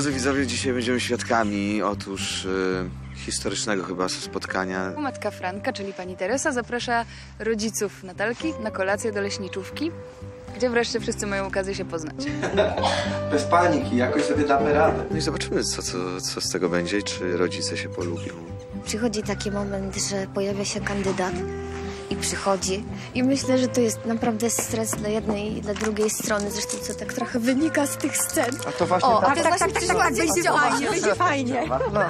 drodzy widzowie, dzisiaj będziemy świadkami otóż y, historycznego chyba spotkania. Matka Franka, czyli pani Teresa, zaprasza rodziców Natalki na kolację do leśniczówki, gdzie wreszcie wszyscy mają okazję się poznać. Bez paniki, jakoś sobie damy radę. No i zobaczymy, co, co, co z tego będzie i czy rodzice się polubią. Przychodzi taki moment, że pojawia się kandydat i przychodzi. I myślę, że to jest naprawdę stres dla jednej i dla drugiej strony. Zresztą co tak trochę wynika z tych scen. A to właśnie O, tak. a to jest właśnie przyszła dziesiąta. będzie fajnie. No.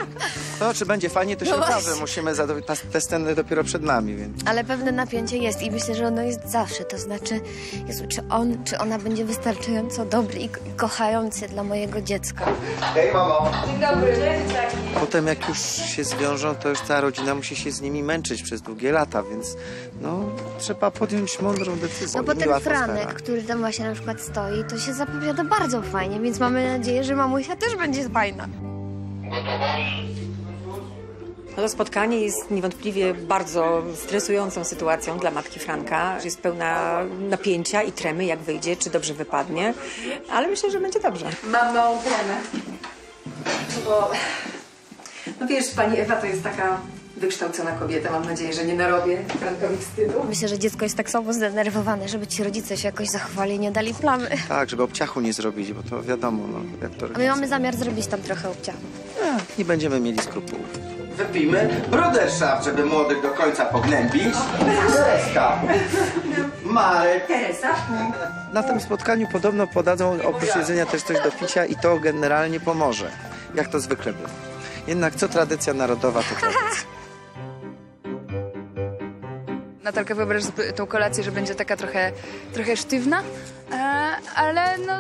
to czy będzie fajnie, to się No okaże. Musimy ta, te sceny dopiero przed nami, więc. Ale pewne napięcie jest i myślę, że ono jest zawsze. To znaczy, Jezu, czy on, czy ona będzie wystarczająco dobry i, kochający dla mojego dziecka. Hej, mamo. Potem jak już się zwiążą, to już cała rodzina musi się z nimi męczyć przez długie lata, więc no trzeba podjąć mądrą decyzję. No bo ten Franek, atmosfera. który tam właśnie na przykład stoi, to się zapowiada bardzo fajnie, więc mamy nadzieję, że mamusia też będzie fajna. No to spotkanie jest niewątpliwie bardzo stresującą sytuacją dla matki Franka. Jest pełna napięcia i tremy, jak wyjdzie, czy dobrze wypadnie, ale myślę, że będzie dobrze. Mam małą tremę, bo no wiesz, pani Ewa to jest taka wykształcona kobieta. Mam nadzieję, że nie narobię Frankowi wstydu. Myślę, że dziecko jest tak samo zdenerwowane, żeby ci rodzice się jakoś zachowali i nie dali plamy. Tak, żeby obciachu nie zrobić, bo to wiadomo, no, jak to A my mamy zamiar zrobić tam trochę obciachu. Tak, nie będziemy mieli skrupułów. Wypijmy bruderschaft, żeby młodych do końca pognębić. Tereska. Marek. Teresa? Na tym spotkaniu podobno podadzą oprócz jedzenia też coś do picia i to generalnie pomoże. Jak to zwykle bywa. Jednak co tradycja narodowa, to tradycja. Natalka wyobraża sobie tą kolację, że będzie taka trochę, trochę sztywna, e, ale no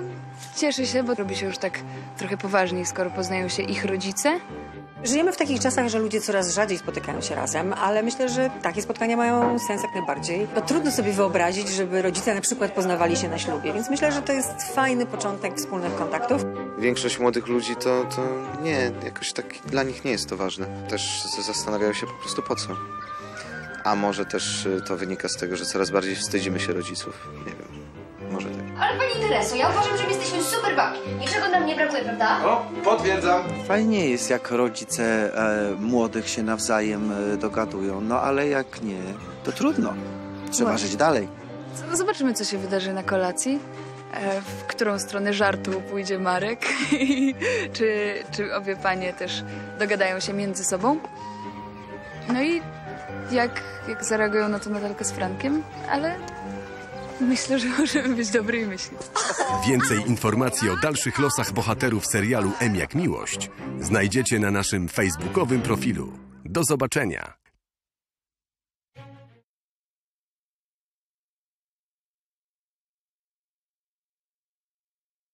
cieszy się, bo robi się już tak trochę poważniej, skoro poznają się ich rodzice. Żyjemy w takich czasach, że ludzie coraz rzadziej spotykają się razem, ale myślę, że takie spotkania mają sens jak najbardziej. Bo trudno sobie wyobrazić, żeby rodzice na przykład poznawali się na ślubie, więc myślę, że to jest fajny początek wspólnych kontaktów. Większość młodych ludzi to, to nie, jakoś tak dla nich nie jest to ważne. Też zastanawiają się po prostu po co. A może też y, to wynika z tego, że coraz bardziej wstydzimy się rodziców. Nie wiem, może tak. Ale pani Tereso, ja uważam, że my jesteśmy super babki. Niczego nam nie brakuje, prawda? O, potwierdzam. Fajnie jest, jak rodzice e, młodych się nawzajem e, dogadują, no ale jak nie, to trudno. Trzeba Właśnie. żyć dalej. Z- Zobaczymy, co się wydarzy na kolacji. e, W którą stronę żartu pójdzie Marek? czy, czy obie panie też dogadają się między sobą? No i jak, jak zareagują na to Natalka z Frankiem, ale myślę, że możemy być dobrej myśli. Więcej informacji o dalszych losach bohaterów serialu M jak Miłość znajdziecie na naszym facebookowym profilu. Do zobaczenia!